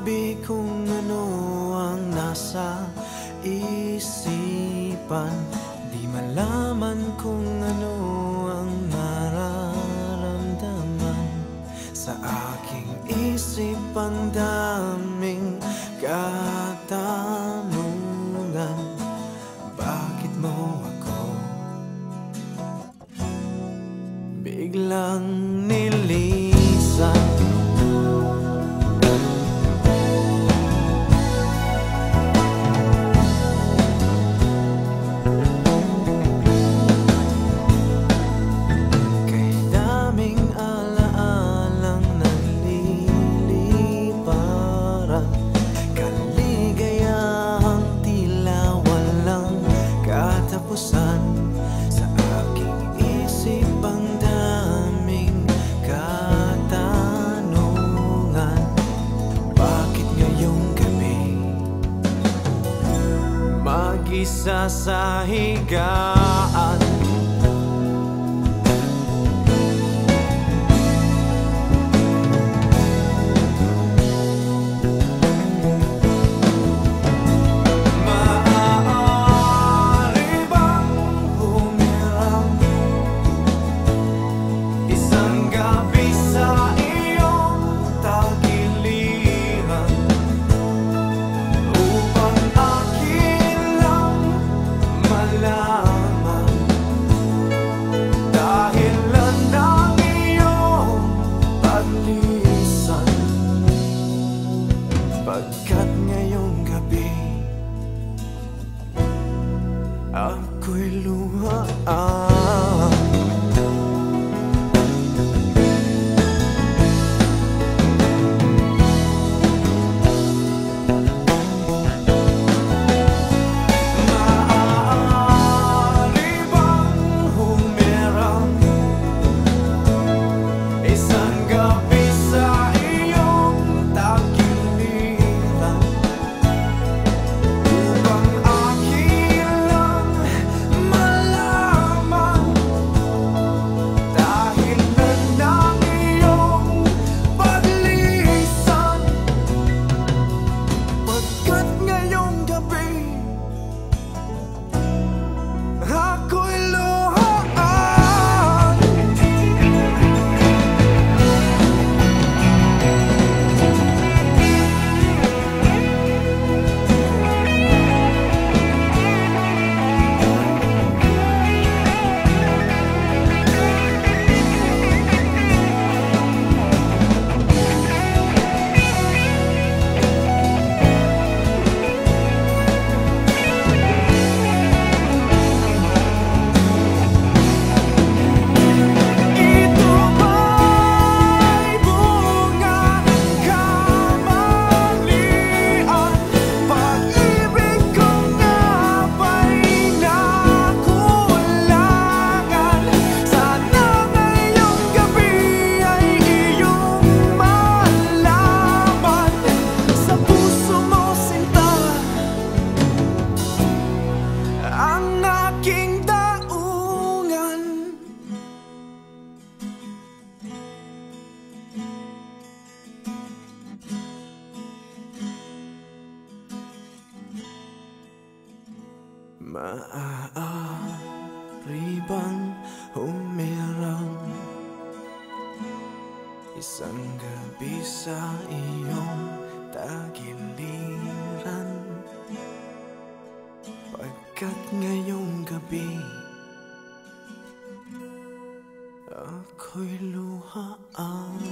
sabi kung ano ang nasa isipan. Di malaman kung ano ang nararamdaman. Sa aking isip ang Mag-isa sa higaan malaman Dahilan ng iyong paglisan Pagkat ngayong Maaari bang humirang Isang gabi sa iyong tagiliran. Pagkat ngayong gabi Ako'y luhaan